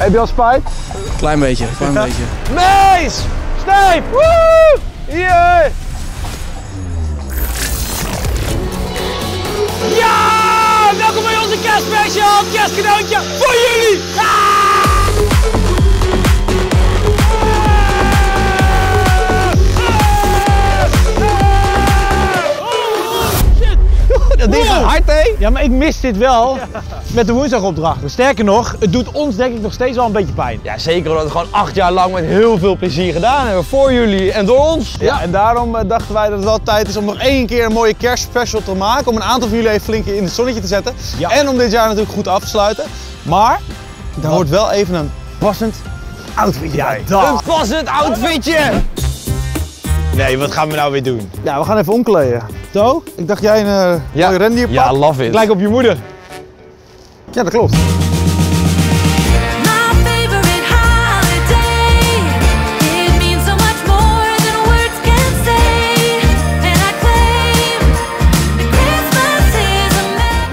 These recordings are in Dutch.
Heb je al spijt? Klein beetje, klein beetje. Mees! Stijf! Woe! Hier! Ja! Welkom bij onze kerstspecial! Kerstcadeautje voor jullie! Dat ding gaat hard? Ja, maar ik mis dit wel met de woensdagopdrachten. Sterker nog, het doet ons denk ik nog steeds wel een beetje pijn. Ja, zeker omdat we het gewoon acht jaar lang met heel veel plezier gedaan hebben. Voor jullie en door ons. Ja, en daarom eh, dachten wij dat het wel tijd is om nog één keer een mooie kerstspecial te maken. Om een aantal van jullie even flink in het zonnetje te zetten. Ja. En om dit jaar natuurlijk goed af te sluiten. Maar daar hoort wel even een passend outfitje bij. dat. Een passend outfitje. Nee, wat gaan we nou weer doen? Ja, we gaan even omkleden. To, ik dacht jij een uh, Ja. mooi rendierpak. Ja, love it. lijk op je moeder. Ja, dat klopt.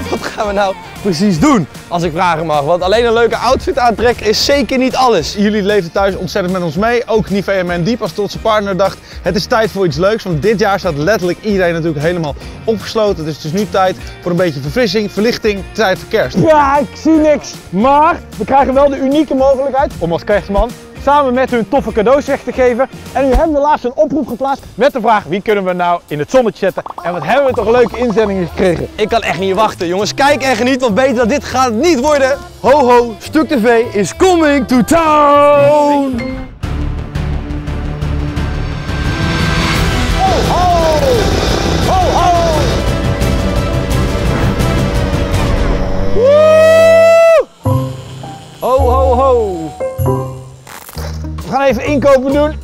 Wat gaan we nou precies doen? Als ik vragen mag. Want alleen een leuke outfit aantrekken is zeker niet alles. Jullie leefden thuis ontzettend met ons mee. Ook Nivea Man Diep als trotse partner dacht, het is tijd voor iets leuks. Want dit jaar staat letterlijk iedereen natuurlijk helemaal opgesloten. Dus het is nu tijd voor een beetje verfrissing, verlichting, tijd voor kerst. Ja, ik zie niks. Maar we krijgen wel de unieke mogelijkheid om als kerstman samen met hun toffe cadeaus weg te geven. En nu hebben we laatst een oproep geplaatst met de vraag wie kunnen we nou in het zonnetje zetten. En wat hebben we toch leuke inzendingen gekregen. Ik kan echt niet wachten. Jongens, kijk en geniet, want weet dat dit gaat niet worden. Ho ho, Stuk TV is coming to town. We gaan even inkopen doen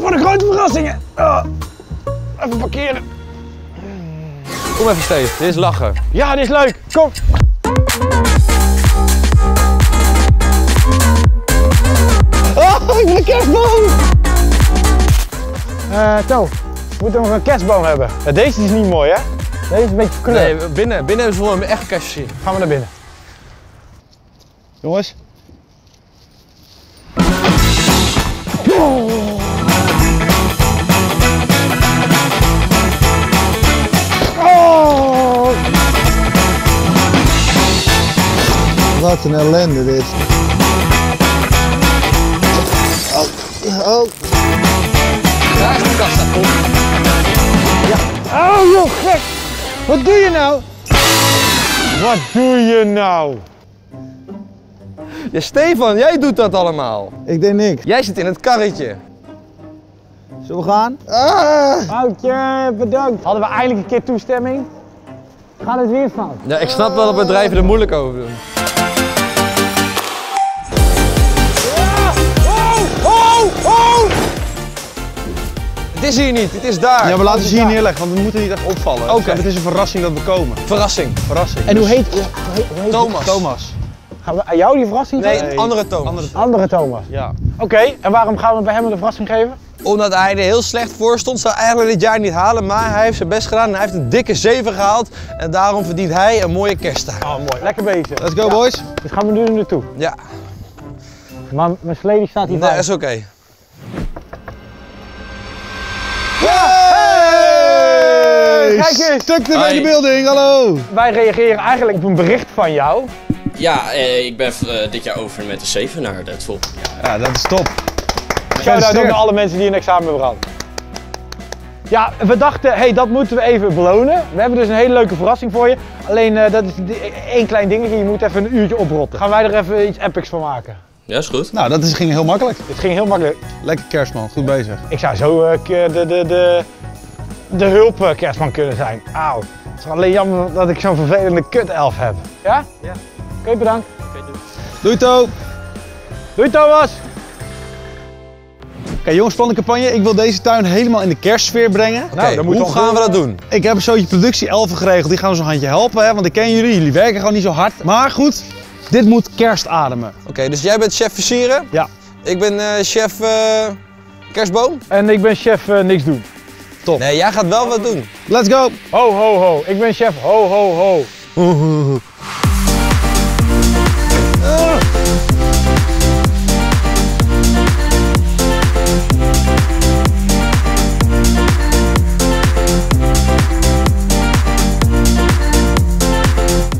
voor de grote verrassingen. Ah, even parkeren. Kom even Steve, dit is lachen. Ja, dit is leuk. Kom. Oh, ik wil een kerstboom. Eh, To, we moeten nog een kerstboom hebben. Ja, deze is niet mooi, hè? Deze is een beetje kleur. Nee, binnen, binnen hebben ze wel een echt kerstversiering. Gaan we naar binnen. Jongens, wat een ellende dit. Daar is de kast aan. Kom. Oh, joh, gek! Wat doe je nou? Wat doe je nou? Ja, Stefan, jij doet dat allemaal. Ik deed niks. Jij zit in het karretje. Zullen we gaan? Ah! Bedankt. Hadden we eindelijk een keer toestemming? Gaat het weer fout? Ja, ik snap wel dat bedrijven er moeilijk over doen. Het is hier niet, het is daar. Ja, we laten ze hier neerleggen, want we moeten niet echt opvallen. Oké. Het is een verrassing dat we komen. Verrassing. Verrassing. En hoe Dus- heet, hoe heet, hoe heet Thomas. Thomas. Gaan we aan jou die verrassing Nee, geven? andere Thomas. Andere- Andere Thomas. Ja. Oké, en waarom gaan we bij hem de verrassing geven? Omdat hij er heel slecht voor stond, zou eigenlijk dit jaar niet halen. Maar hij heeft zijn best gedaan en hij heeft een dikke 7 gehaald. En daarom verdient hij een mooie kersttaart. Oh, mooi. Lekker bezig. Let's go, boys. Dus gaan we nu naartoe. Ja, Maar mijn sleddy staat hier nee, bij. is oké. Hey! Kijk eens. Stuk TV Hi. de building, hallo! Wij reageren eigenlijk op een bericht van jou. Ja, eh, ik ben eh, dit jaar over met de 7 naar het vol. Ja, dat is top. Shout-out ook naar alle mensen die een examen hebben gehad. Ja, we dachten, hey, dat moeten we even belonen. We hebben dus een hele leuke verrassing voor je. Alleen, eh, dat is di- één klein dingetje, je moet even een uurtje oprotten. Gaan wij er even iets epics van maken. Ja, is goed. Nou, dat is, ging heel makkelijk. Het ging heel makkelijk. Lekker kerstman, goed bezig. Ik zou zo eh, de, de, de, de hulp eh, kerstman kunnen zijn. Auw. Het is alleen jammer dat ik zo'n vervelende kut-elf heb. Ja? Ja. Oké, bedankt. Doei To! Doei Thomas! Oké jongens, spannende campagne. Ik wil deze tuin helemaal in de kerstsfeer brengen. Oké, dan moet hoe gaan we dat doen? Ik heb een zootje productieelfen geregeld. Die gaan ons een handje helpen, hè, want ik ken jullie. Jullie werken gewoon niet zo hard. Maar goed, dit moet kerst ademen. Oké, dus jij bent chef versieren. Ja. Ik ben eh, chef eh, kerstboom. En ik ben chef eh, niks doen. Nee, jij gaat wel wat doen. Let's go. Ho, ho, ho. Ik ben chef. Ho, ho, ho.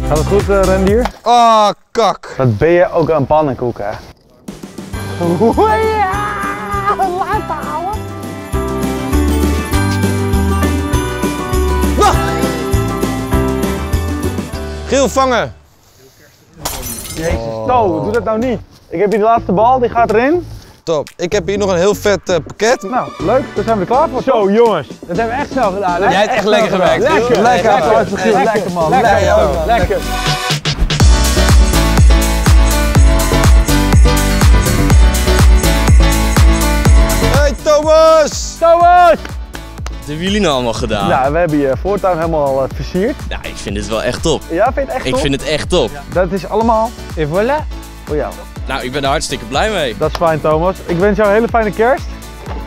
Gaat het goed, eh, rendier? Ah, oh, kak. Dat ben je ook aan pannenkoek, hè? Oh. Giel, vangen. Jezus, doe dat nou niet. Ik heb hier de laatste bal, die gaat erin. Top. Ik heb hier nog een heel vet eh, pakket. Nou, leuk, daar zijn we er klaar voor. Zo, jongens, dat hebben we echt snel gedaan, hè? Jij hebt echt lekker gewerkt, Lekker, lekker, Lekker. lekker, lekker, Lekker, lekker, man. lekker, Lekker. Hey Thomas! Thomas! Wat hebben jullie nou allemaal gedaan? Nou, we hebben je voortuin helemaal eh, versierd. Ja, ik vind dit wel echt top. Ja, vind je het echt Ik top? vind het echt top. Dat is allemaal, et voilà, voor jou. Nou, ik ben er hartstikke blij mee. Dat is fijn, Thomas. Ik wens jou een hele fijne kerst.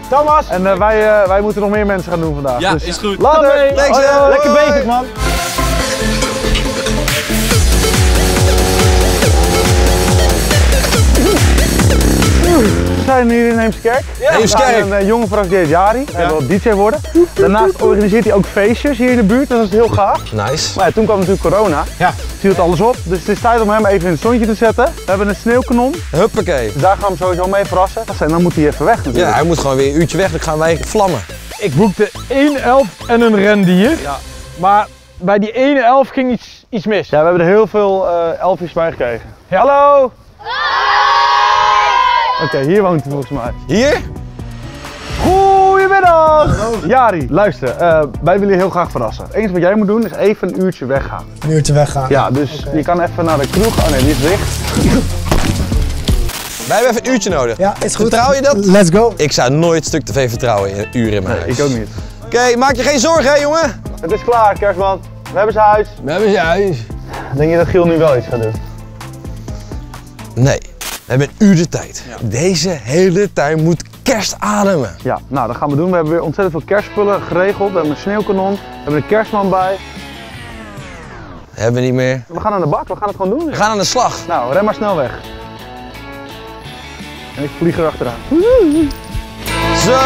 Thomas! En eh, wij, eh, wij moeten nog meer mensen gaan doen vandaag. Ja, dus is goed. Later! Thanks, Hoi, hè. hoi. Lekker bezig, man. zijn hier in Heemskerk. Heemskerk. We gaan Een eh, jonge vrouw Jari. Hij wil DJ worden. Daarnaast organiseert hij ook feestjes hier in de buurt. Dat is heel gaaf. Nice. Maar ja, toen kwam natuurlijk corona. Ja. Viel alles op. Dus het is tijd om hem even in het zonnetje te zetten. We hebben een sneeuwkanon. Huppakee. Dus daar gaan we hem sowieso mee verrassen. En dan moet hij even weg natuurlijk. Ja, hij moet gewoon weer een uurtje weg, dan gaan wij vlammen. Ik boekte één elf en een rendier. Ja. Maar bij die ene elf ging iets, iets mis. Ja, we hebben er heel veel eh elfjes bij gekregen. Hallo! Oké, hier woont hij volgens mij. Hier? Goedemiddag! Jari, luister, eh, wij willen je heel graag verrassen. Het enige wat jij moet doen is even een uurtje weggaan. Een uurtje weggaan. Ja, dus je kan even naar de kroeg. Oh nee, die is dicht. Wij hebben even een uurtje nodig. Ja, is goed. Vertrouw je dat? Let's go. Ik zou nooit stuk tv vertrouwen in een uur in mijn huis. Ik ook niet. Oké, maak je geen zorgen hè jongen? Het is klaar, kerstman. We hebben zijn huis. We hebben je huis. Denk je dat Giel nu wel iets gaat doen? Nee, we hebben een uur de tijd. Deze hele tuin moet kerst ademen. Ja, nou dat gaan we doen. We hebben weer ontzettend veel kerstspullen geregeld. We hebben een sneeuwkanon. We hebben een kerstman bij. Hebben we niet meer. We gaan aan de bak, we gaan het gewoon doen. We gaan aan de slag. Nou, ren maar snel weg. En ik vlieg er achteraan. Zo.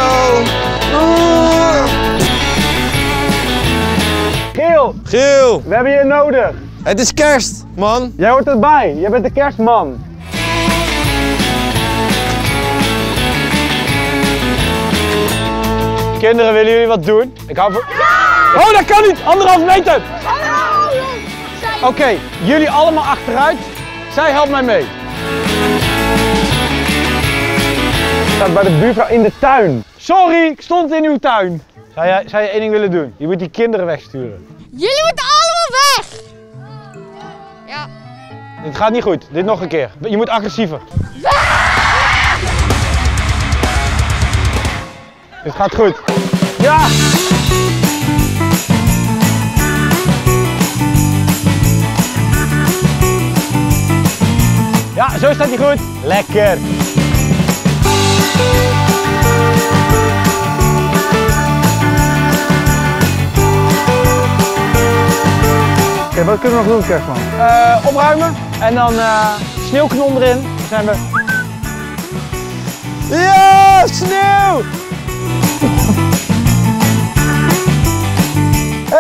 Oeh. Giel, Giel, we hebben je nodig. het is kerst, man. Jij hoort erbij. Jij bent de kerstman. Kinderen, willen jullie wat doen? Ik hou voor... Oh, dat kan niet! Anderhalf meter! Oké, jullie allemaal achteruit. Zij helpt mij mee. Staat bij de buurvrouw in de tuin. Sorry, ik stond in uw tuin. Zou jij, zou je één ding willen doen? Je moet die kinderen wegsturen. Jullie moeten allemaal weg! Ja. Dit gaat niet goed. Dit nog een keer. Je moet agressiever. Dit gaat goed. Ja! Ja, zo staat hij goed. Lekker. Oké, wat kunnen we nog doen, Kerstman? Eh, opruimen en dan eh sneeuwkanon erin. Dan zijn we... Ja, sneeuw!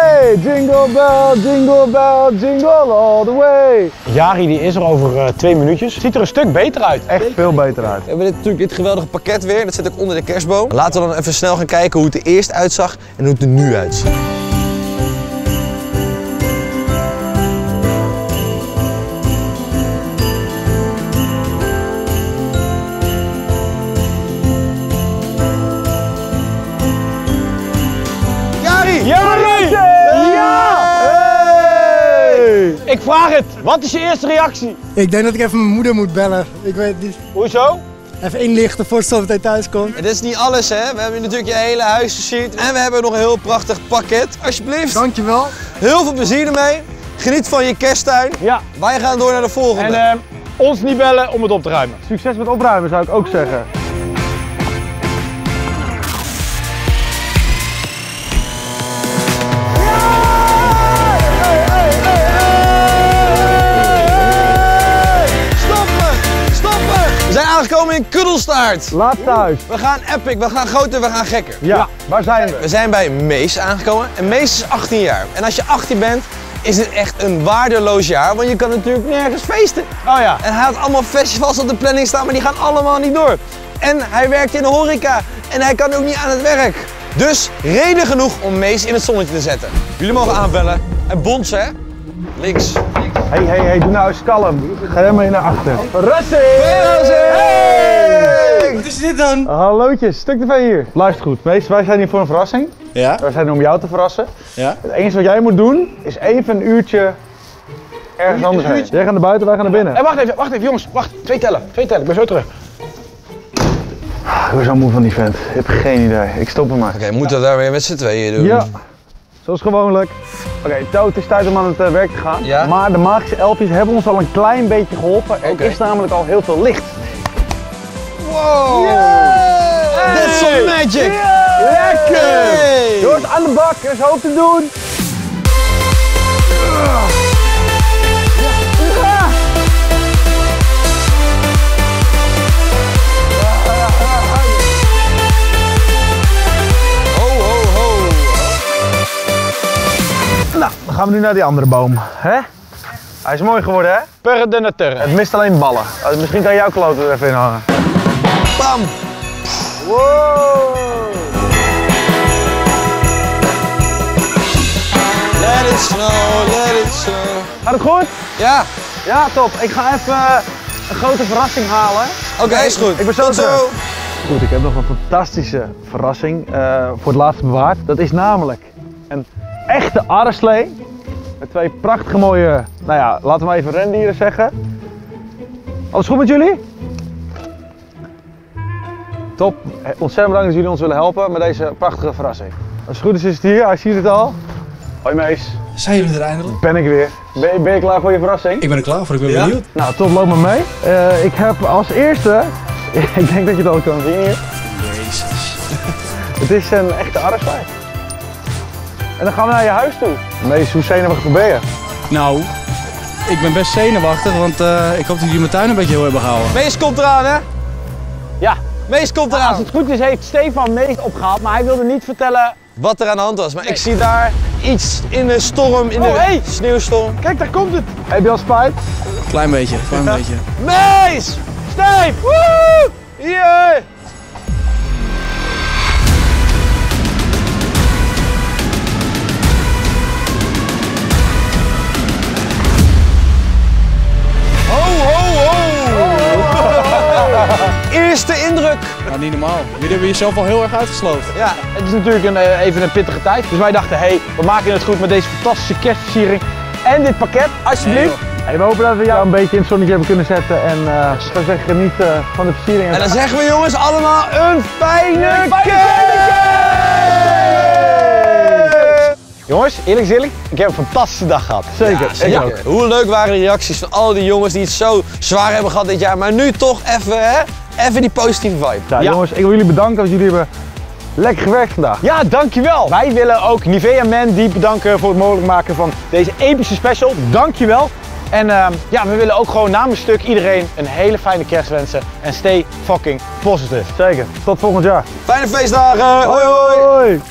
Hey, jingle bell, jingle bell, jingle all the way. Jari die is er over eh, twee minuutjes. Ziet er een stuk beter uit. Echt veel beter uit. We hebben dit, natuurlijk dit geweldige pakket weer. Dat zit ook onder de kerstboom. Laten we dan even snel gaan kijken hoe het er eerst uitzag en hoe het er nu uitziet. Ik vraag het. Wat is je eerste reactie? Ik denk dat ik even mijn moeder moet bellen. Ik weet niet. Hoezo? Even inlichten voor het zometeen thuis komt. En dit is niet alles hè. We hebben natuurlijk je hele huis versierd. En we hebben nog een heel prachtig pakket. Alsjeblieft. Dankjewel. Heel veel plezier ermee. Geniet van je kersttuin. Ja. Wij gaan door naar de volgende. En eh, ons niet bellen om het op te ruimen. Succes met opruimen zou ik ook zeggen. In Kuddelstaart. Laatste huis. We gaan epic, we gaan groter, we gaan gekker. Ja, waar zijn we? We zijn bij Mees aangekomen en Mees is 18 jaar. En als je 18 bent, is het echt een waardeloos jaar, want je kan natuurlijk nergens feesten. Oh ja. En hij had allemaal festivals op de planning staan, maar die gaan allemaal niet door. En hij werkt in de horeca en hij kan ook niet aan het werk. Dus reden genoeg om Mees in het zonnetje te zetten. Jullie mogen aanbellen. En bonzen, hè? Links. Hé, hé, hé, doe nou eens kalm. Ga helemaal naar achter. Verrassing! Wat is dit dan? Hallootjes, Stuk TV hier. Luister goed, Mees, wij zijn hier voor een verrassing. Ja? Wij zijn hier om jou te verrassen. Ja? Het enige wat jij moet doen, is even een uurtje ergens anders heen. Jij gaat naar buiten, wij gaan naar binnen. Hé, wacht even, wacht even jongens. Wacht, twee tellen. Twee tellen, ik ben zo terug. Ik ben zo moe van die vent. Ik heb geen idee. Ik stop hem maar. Oké, moeten we daar weer met z'n tweeën doen? Ja, zoals gewoonlijk. Oké, Toot, het is tijd om aan het eh, werk te gaan. Ja? Maar de magische elfjes hebben ons al een klein beetje geholpen. Er is namelijk al heel veel licht. Wow! That's some magic! Lekker! Hey! Jongens, aan de bak, er is hoop te doen. Gaan we nu naar die andere boom. Hè? Hij is mooi geworden, hè? Perre de nature. Het mist alleen ballen. Uh, misschien kan jouw kloten er even in hangen. Bam! Wow! Let it snow, let it snow. Gaat het goed? Ja, Ja, top. Ik ga even eh, een grote verrassing halen. oké, is goed. Ik ben zo Tot terug. zo. Goed, ik heb nog een fantastische verrassing eh, voor het laatste bewaard. Dat is namelijk een echte arreslee. Met twee prachtige mooie, nou ja, laten we maar even rendieren zeggen. Alles goed met jullie? Top. Ontzettend bedankt dat jullie ons willen helpen met deze prachtige verrassing. Als het goed is, is het hier. Hij ziet het al. Hoi Mees, Zijn jullie er eindelijk? ben ik weer. Ben, je- ben je klaar voor je verrassing? Ik ben er klaar voor, ik ben benieuwd. Nou, top, loop maar mee. Eh, ik heb als eerste, ik denk dat je het al kan zien hier. Jezus. Het is een echte arreslee. En dan gaan we naar je huis toe. Mees, hoe zenuwachtig ben je? Nou, ik ben best zenuwachtig, want eh, ik hoop dat jullie mijn tuin een beetje heel hebben gehouden. Mees komt eraan, hè? Ja. Mees komt Als eraan. het goed is, heeft Stefan meest opgehaald, maar hij wilde niet vertellen. Wat er aan de hand was. Maar ik zie daar iets in de storm, in de Oh, hey! sneeuwstorm. Kijk, daar komt het. Heb je al spijt? Klein beetje, klein beetje. Mees! Steve! Woe! Hier! Eerste indruk. Nou, niet normaal. Jullie hebben jezelf al heel erg uitgesloten. Ja, Het is natuurlijk een, eh, even een pittige tijd. Dus wij dachten, hé, hey, we maken het goed met deze fantastische kerstversiering. En dit pakket, alsjeblieft. Hey, we hopen dat we jou een beetje in het zonnetje hebben kunnen zetten. En eh, ik zou zeggen, geniet eh, van de versiering. en dan zeggen we jongens allemaal een fijne kerst! Jongens, eerlijk eerlijk, ik heb een fantastische dag gehad. Zeker, Ja, ik ook. zeker. Hoe leuk waren de reacties van al die jongens die het zo zwaar hebben gehad dit jaar. Maar nu toch even, hè? Even die positieve vibe. Ja, Ja. jongens, ik wil jullie bedanken, want jullie hebben lekker gewerkt vandaag. Ja, dankjewel. Wij willen ook Nivea Man die bedanken voor het mogelijk maken van deze epische special. Dankjewel. En ehm, ja, we willen ook gewoon namens stuk iedereen een hele fijne kerst wensen. En stay fucking positive. Zeker. Tot volgend jaar. Fijne feestdagen! Hoi hoi! Hoi.